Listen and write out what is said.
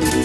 Bye.